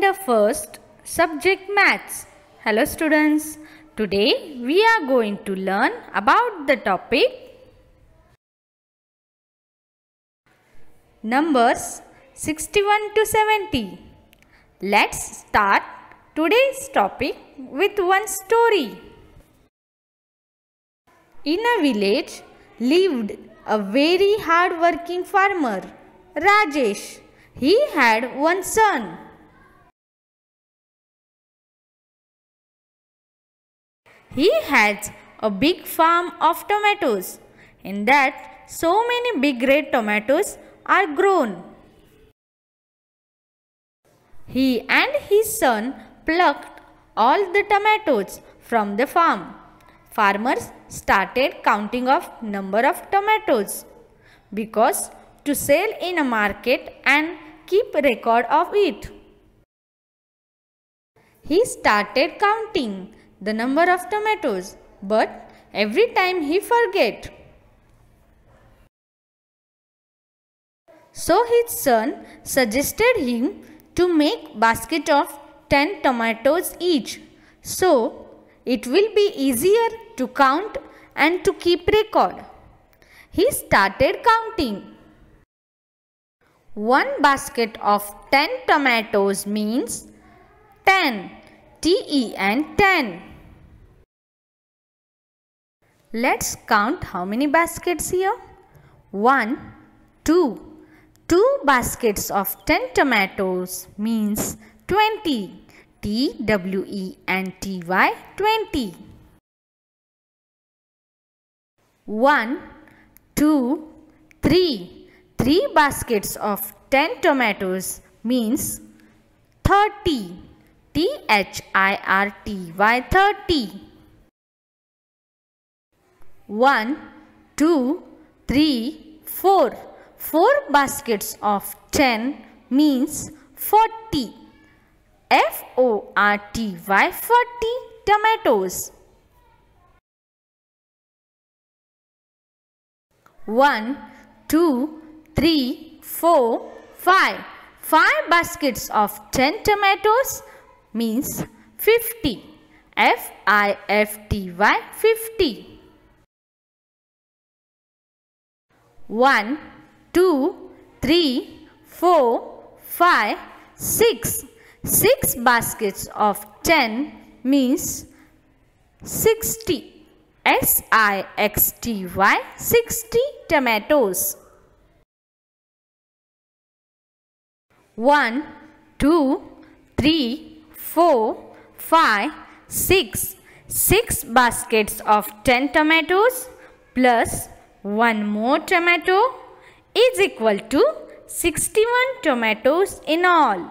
the first subject maths. Hello students. Today we are going to learn about the topic numbers 61 to 70. Let's start today's topic with one story. In a village lived a very hard working farmer, Rajesh. He had one son. He had a big farm of tomatoes. In that, so many big red tomatoes are grown. He and his son plucked all the tomatoes from the farm. Farmers started counting of number of tomatoes because to sell in a market and keep record of it. He started counting the number of tomatoes but every time he forget. So his son suggested him to make basket of 10 tomatoes each. So it will be easier to count and to keep record. He started counting. One basket of 10 tomatoes means 10. T-E-N 10. Let's count how many baskets here. 1, 2. 2 baskets of 10 tomatoes means 20. T W E N T Y 20. 1, 2, 3. 3 baskets of 10 tomatoes means 30. T H I R T Y 30. 1, 2, 3, 4. 4 baskets of 10 means 40. F O R T Y 40 tomatoes. 1, 2, 3, 4, 5. 5 baskets of 10 tomatoes means 50. F I F T Y 50. 1, 2, 3, 4, 5, 6. 6 baskets of 10 means 60. S I X T Y 60 tomatoes. 1, 2, 3, 4, 5, 6. 6 baskets of 10 tomatoes plus 1 more tomato is equal to 61 tomatoes in all.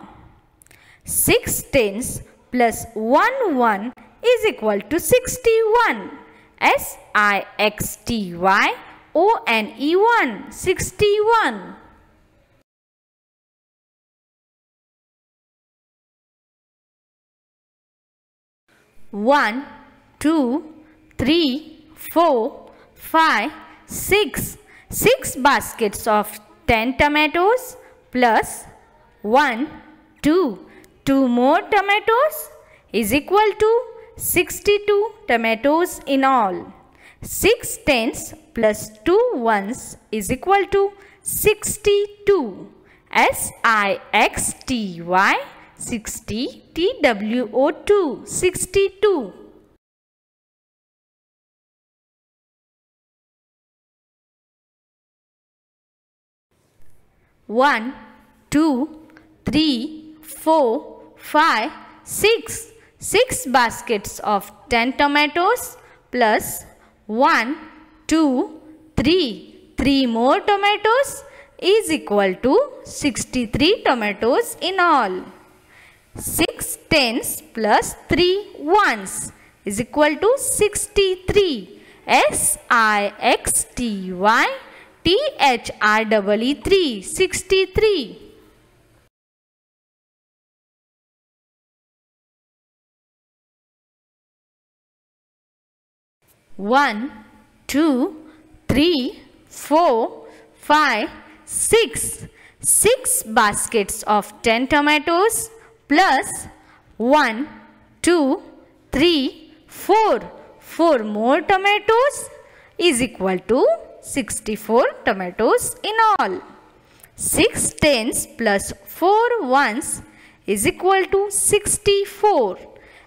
6 tens plus 1 1 is equal to 61. S I X T Y O N E 1 61. One, two, three, four, five, six. Six baskets of ten tomatoes plus one, two, two more tomatoes is equal to 62 tomatoes in all. 6 tens plus 2 ones is equal to 62. S I X T Y 60 T W O 2 62. One, two, three, four, five, six. 6 6 baskets of 10 tomatoes plus 1, 2, 3. 3 more tomatoes is equal to 63 tomatoes in all. 6 tens plus 3 ones is equal to 63. S I X T H R E E 3 63. One, two, three, four, five, six. Six baskets of 10 tomatoes plus 1, 2, 3, 4. 4 more tomatoes is equal to 64 tomatoes in all. 6 tens plus 4 ones is equal to 64.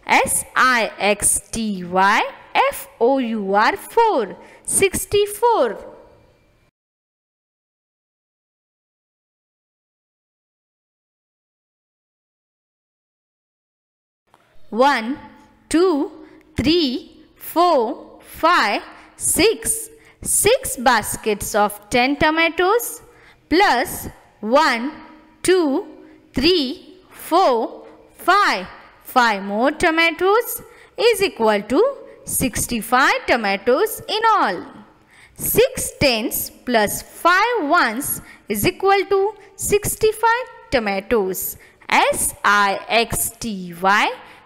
S-I-X-T-Y F-O-U-R 4. 64. One, two, three, four, five, six. Six baskets of 10 tomatoes plus 1, 2, 3, 4, 5. 5 more tomatoes is equal to 65 tomatoes in all. 6 tens plus 5 ones is equal to 65 tomatoes. S-I-X-T-Y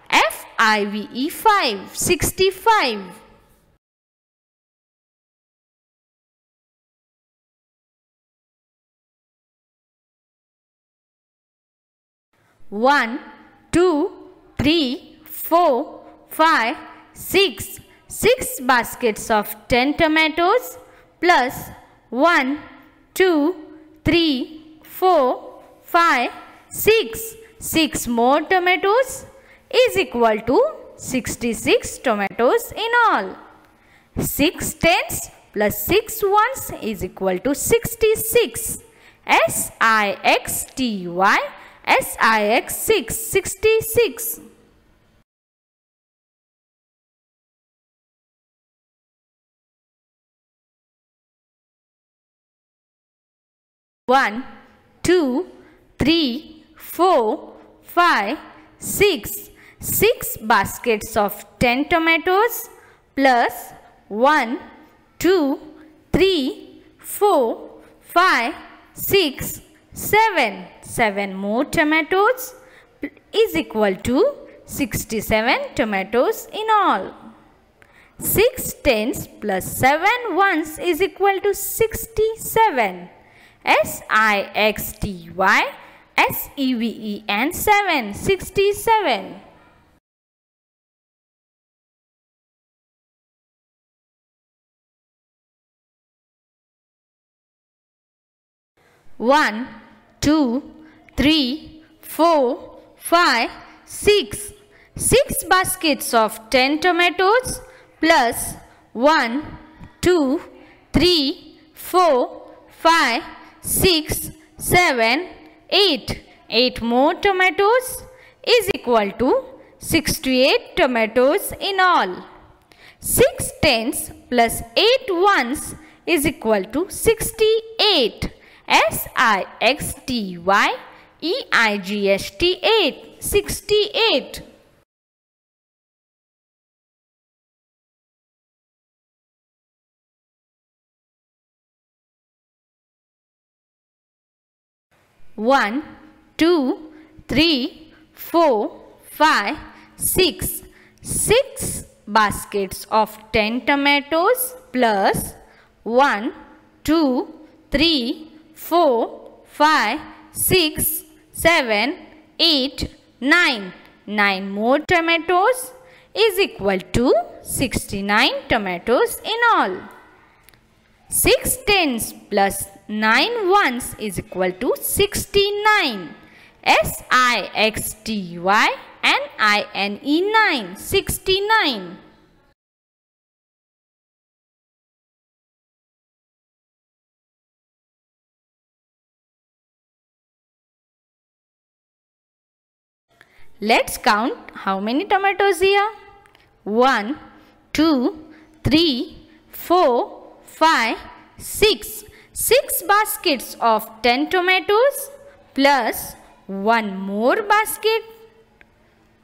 F-I-V-E 5. 65. One, two, three, four, five, six. Six baskets of 10 tomatoes plus 1, 2, 3, 4, 5, 6. 6 more tomatoes is equal to 66 tomatoes in all. 6 tens plus 6 ones is equal to 66. S-I-X-T-Y S-I-X 6 66. One, two, three, four, five, six. Six baskets of 10 tomatoes plus 1, 2, 3, 4, 5, 6, 7. 7 more tomatoes is equal to 67 tomatoes in all. 6 tens plus 7 ones is equal to 67. S-I-X-T-Y S-E-V-E-N 7. 67. One, two, three, four, five, six. Six baskets of 10 tomatoes plus 1, 2, 3, 4, 5, 6, 7, 8. 8 more tomatoes is equal to 68 tomatoes in all. 6 tens plus 8 ones is equal to 68. S-I-X-T-Y E-I-G-H-T 8. 68. One, two, three, four, five, six. Six baskets of 10 tomatoes plus 1, 2, 3, 4, 5, 6, 7, 8, 9. 9 more tomatoes is equal to 69 tomatoes in all. 6 tens plus 9 ones is equal to 69. S-I-X-T-Y N-I-N-E 9. 69. Let's count how many tomatoes here. 1, 2, 3, 4, 5, 6. 6 baskets of 10 tomatoes plus 1 more basket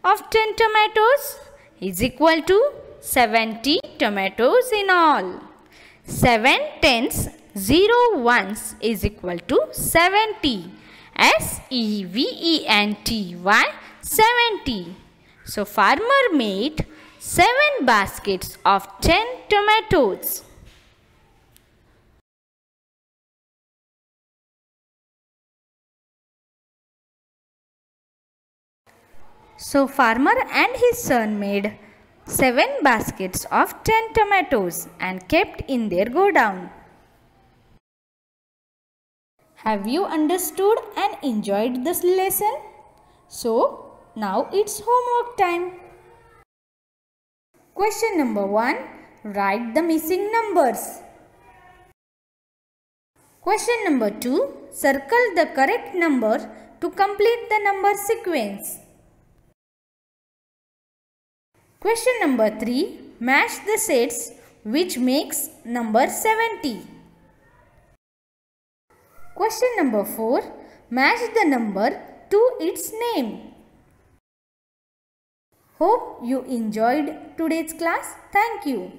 of 10 tomatoes is equal to 70 tomatoes in all. 7 tens 0 ones is equal to 70. S-E-V-E-N-T-Y 70. So farmer made 7 baskets of 10 tomatoes. So farmer and his son made 7 baskets of 10 tomatoes and kept in their godown. Have you understood and enjoyed this lesson? So now it's homework time. Question number 1. Write the missing numbers. Question number 2. Circle the correct number to complete the number sequence. Question number 3. Match the sets which makes number 70. Question number 4. Match the number to its name. Hope you enjoyed today's class. Thank you.